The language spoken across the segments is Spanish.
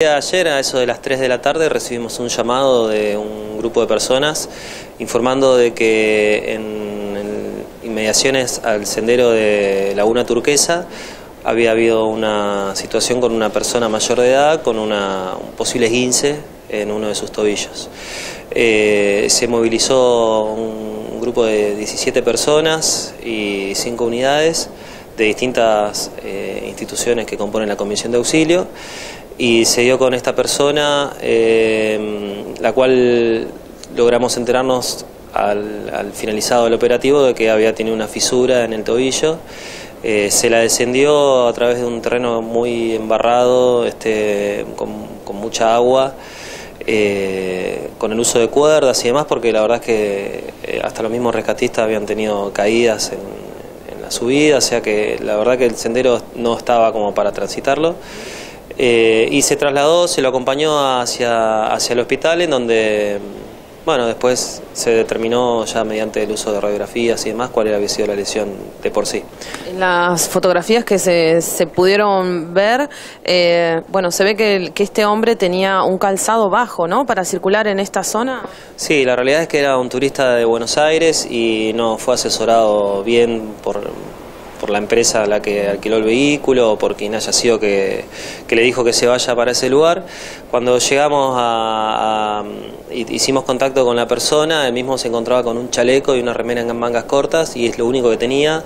Ayer a eso de las 3 de la tarde recibimos un llamado de un grupo de personas informando de que en, inmediaciones al sendero de Laguna Turquesa había habido una situación con una persona mayor de edad con una, un posible esguince en uno de sus tobillos. Eh, se movilizó un grupo de 17 personas y 5 unidades de distintas eh, instituciones que componen la Comisión de Auxilio y se dio con esta persona, eh, la cual logramos enterarnos al, finalizado el operativo de que había tenido una fisura en el tobillo. Eh, se la descendió a través de un terreno muy embarrado, este, con, mucha agua, eh, con el uso de cuerdas y demás, porque la verdad es que hasta los mismos rescatistas habían tenido caídas en, en la subida, o sea que la verdad que el sendero no estaba como para transitarlo. Eh, y se trasladó, se lo acompañó hacia, hacia el hospital en donde, bueno, después se determinó ya mediante el uso de radiografías y demás cuál había sido la lesión de por sí. En las fotografías que se, se pudieron ver, eh, bueno, se ve que, que este hombre tenía un calzado bajo, ¿no?, para circular en esta zona. Sí, la realidad es que era un turista de Buenos Aires y no fue asesorado bien por por la empresa a la que alquiló el vehículo o por quien haya sido que, le dijo que se vaya para ese lugar. Cuando llegamos a, hicimos contacto con la persona, él mismo se encontraba con un chaleco y una remera en mangas cortas y es lo único que tenía.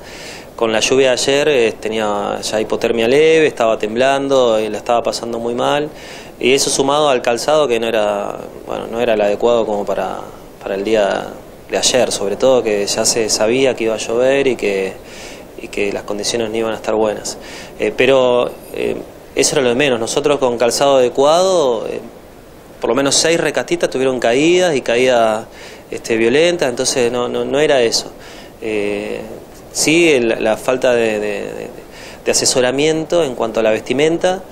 Con la lluvia de ayer eh, tenía ya hipotermia leve, estaba temblando, y la estaba pasando muy mal y eso sumado al calzado que no era, bueno, no era el adecuado como para, para el día de ayer, sobre todo que ya se sabía que iba a llover y que y que las condiciones no iban a estar buenas. Eh, pero eh, eso era lo de menos. Nosotros con calzado adecuado, eh, por lo menos seis recatitas tuvieron caídas y caídas este, violentas, entonces no, no, no era eso. sí, la falta de, asesoramiento en cuanto a la vestimenta,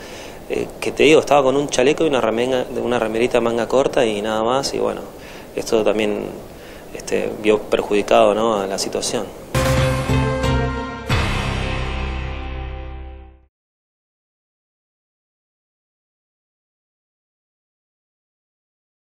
que te digo, estaba con un chaleco y una, remena, una remerita manga corta y nada más, y bueno, esto también este, vio perjudicado ¿no? a la situación.